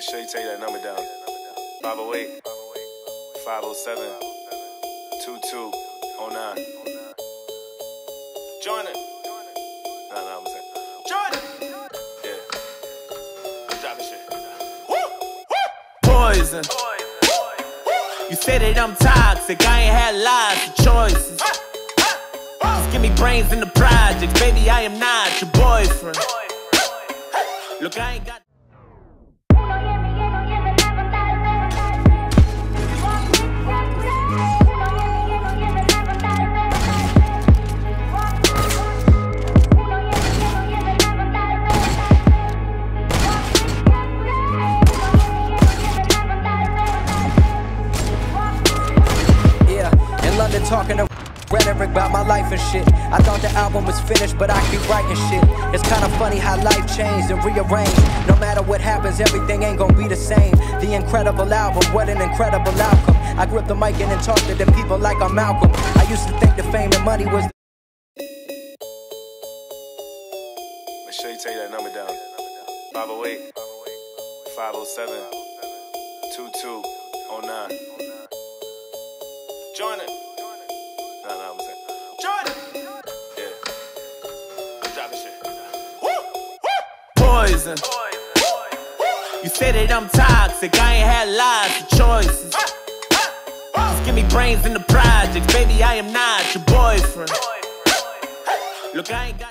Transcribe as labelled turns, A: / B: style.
A: sure you take that number down. 508 507 2209. Join it. Nah, nah, I'm saying. Join it. Yeah. Drop the shit. Woo! Woo!
B: Poison. You say that I'm toxic, I ain't had lots of choices. Just give me brains in the projects, baby, I am not your boyfriend. Look, I ain't got.
C: Talking to rhetoric about my life and shit. I thought the album was finished, but I keep writing shit. It's kinda funny how life changed and rearranged. No matter what happens, everything ain't gonna be the same. The incredible album, what an incredible outcome. I grip the mic and then talk to the people like I'm Malcolm. I used to think the fame and money was
A: Make sure you take that number down. 508 507 2209. Join it. Nah, nah, I'm saying. It. Yeah. Drop shit.
B: Poison. You say that I'm toxic, I ain't had lots of choices. Just give me brains in the projects, baby, I am not your boyfriend. Look, I ain't got.